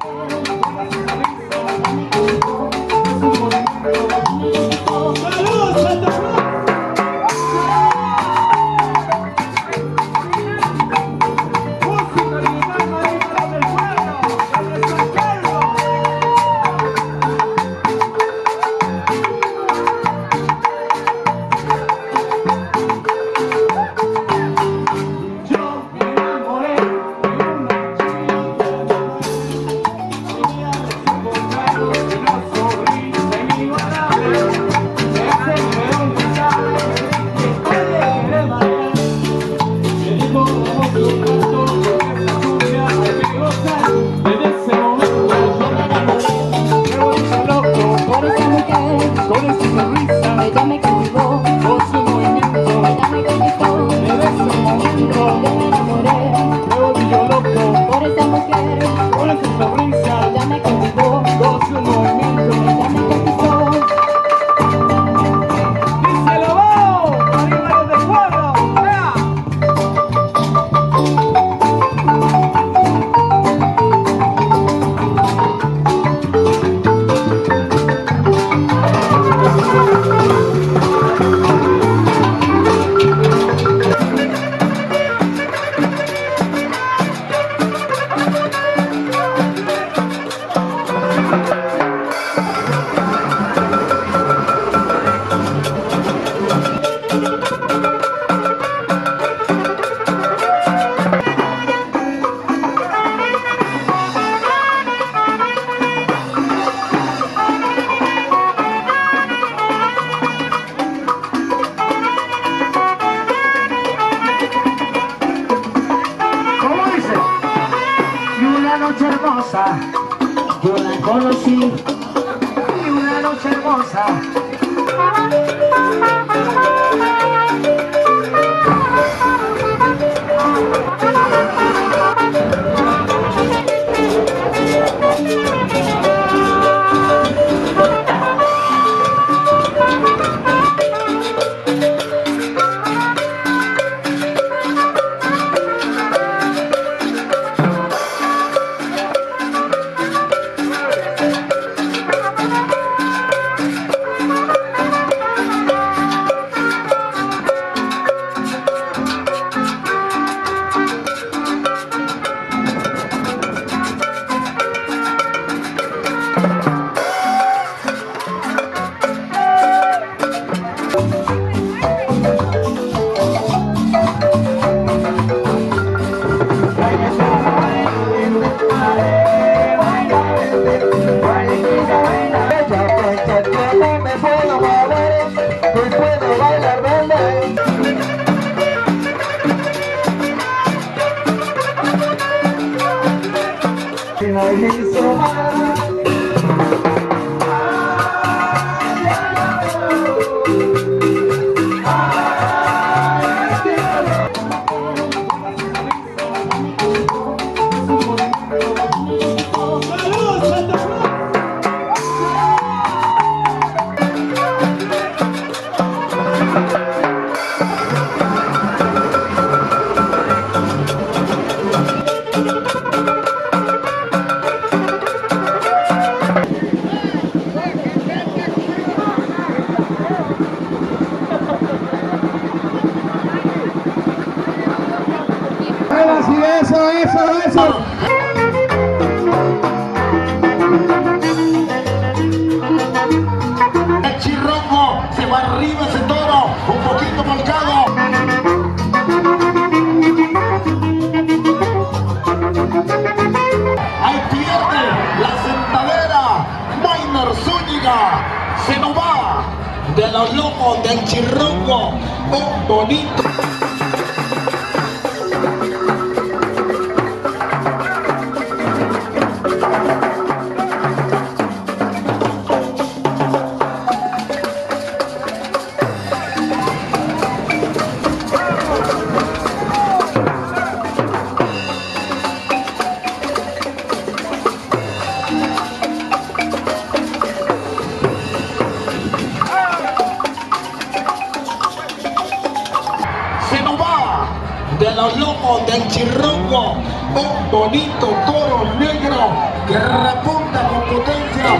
Thank you. Messi y una noche hermosa. eso, eso. El chirroco se va arriba ese toro, un poquito volcado. Ahí pierde la sentadera. Minor Zúñiga se nos va de los lomos del chirroco. Un bonito. del chirrungo, un bonito toro negro que repunta con potencia.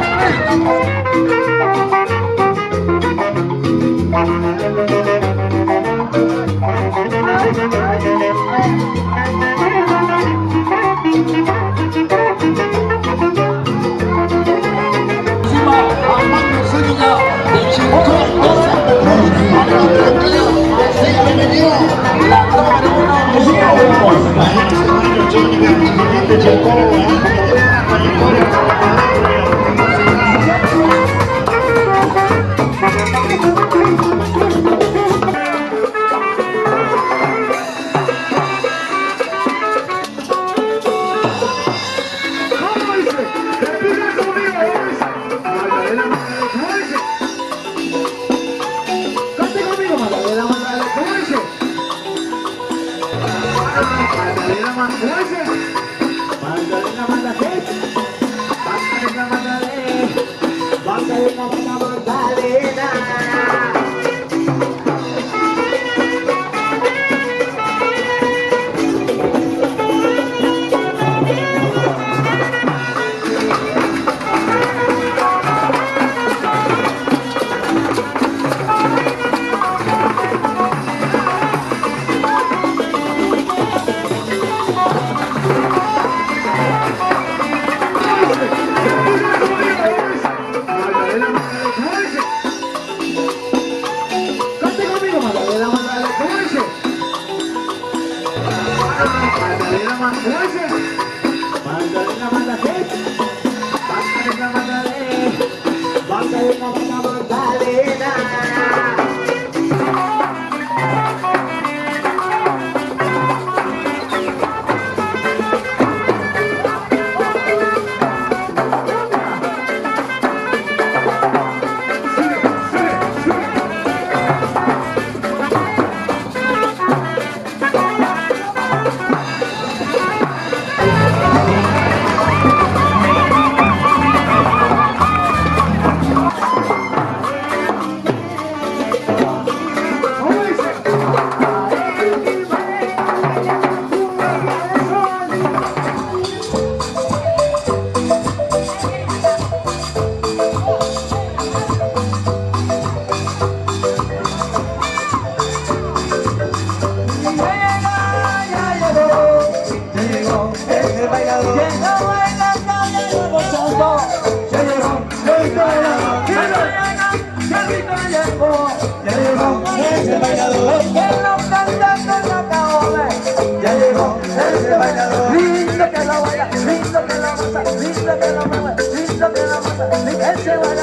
Lindo que la baila, lindo que la mata, lindo que la mata, lindo que la mata,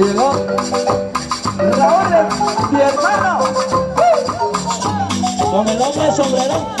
llegó la orden, mi hermano. Con el hombre sombrero.